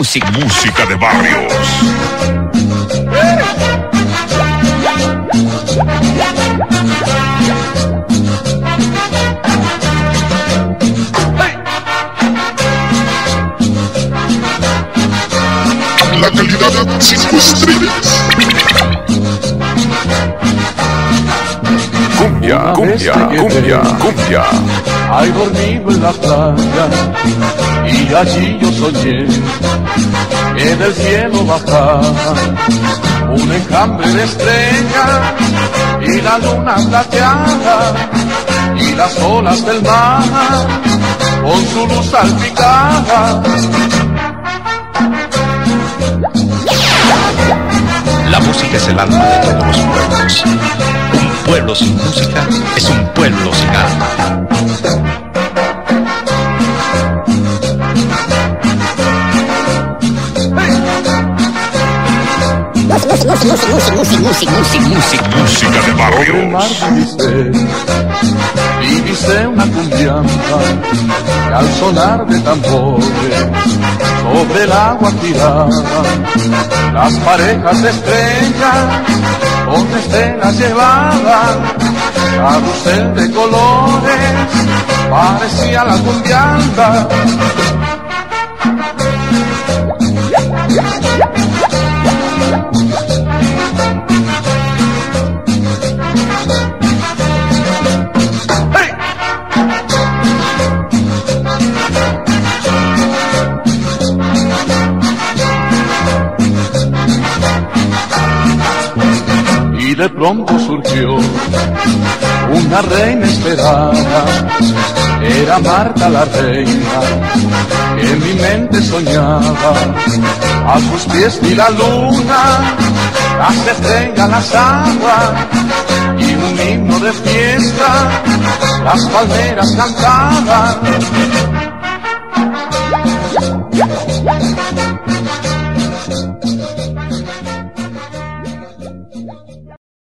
música, música de barrios. La calidad de cinco estrellas. Cumbia, cumbia, cumbia, cumbia. Hay dormido en la playa y allí yo soñé que del cielo bajaba un enjambre de estrellas y la luna plateada y las olas del mar con su luz salpicada. Música es el alma de todos los pueblos. Un pueblo sin música es un pueblo sin alma. música de barrios. Y dice una cumbiamba que al sonar de tambores sobre el agua tiraba las parejas de estrellas con estelas llevadas carrusel de colores parecía la cumbiamba de pronto surgió una reina esperada, era Marta la reina, que en mi mente soñaba, a sus pies ni la luna, las estrellas, las aguas, y un himno de fiesta, las palmeras cantaban.